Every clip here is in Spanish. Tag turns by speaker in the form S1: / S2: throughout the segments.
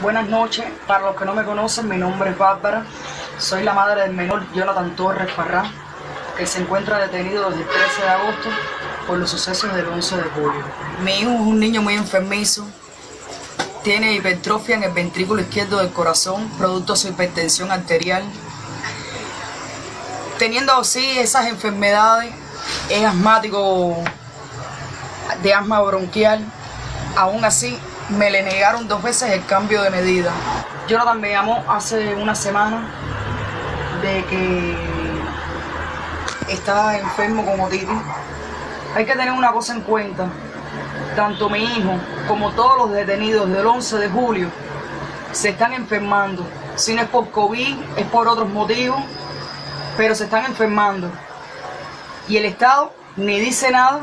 S1: Buenas noches, para los que no me conocen, mi nombre es Bárbara, soy la madre del menor Jonathan Torres Parrá, que se encuentra detenido desde el 13 de agosto por los sucesos del 11 de julio. Mi hijo es un niño muy enfermizo, tiene hipertrofia en el ventrículo izquierdo del corazón, producto de su hipertensión arterial. Teniendo así esas enfermedades, es asmático de asma bronquial, aún así me le negaron dos veces el cambio de medida. Jonathan me llamó hace una semana de que estaba enfermo con otitis. Hay que tener una cosa en cuenta. Tanto mi hijo como todos los detenidos del 11 de julio se están enfermando. Si no es por COVID, es por otros motivos, pero se están enfermando. Y el Estado ni dice nada,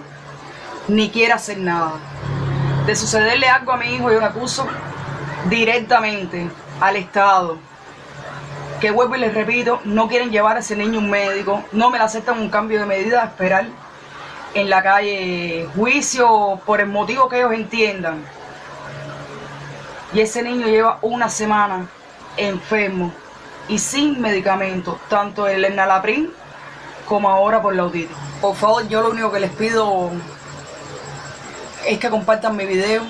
S1: ni quiere hacer nada de sucederle algo a mi hijo, yo le acuso directamente al Estado. Que vuelvo y les repito, no quieren llevar a ese niño un médico, no me le aceptan un cambio de medida, a esperar en la calle juicio por el motivo que ellos entiendan. Y ese niño lleva una semana enfermo y sin medicamento, tanto el enalaprín como ahora por la audita. Por favor, yo lo único que les pido es que compartan mi video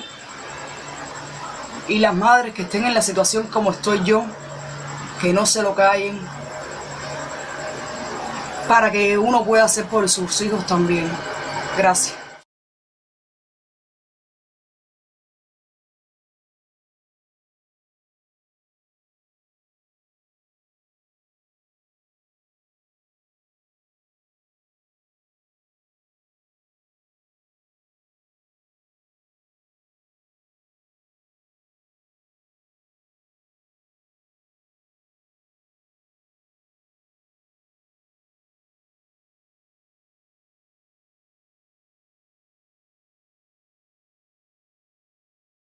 S1: y las madres que estén en la situación como estoy yo, que no se lo callen, para que uno pueda hacer por sus hijos también. Gracias.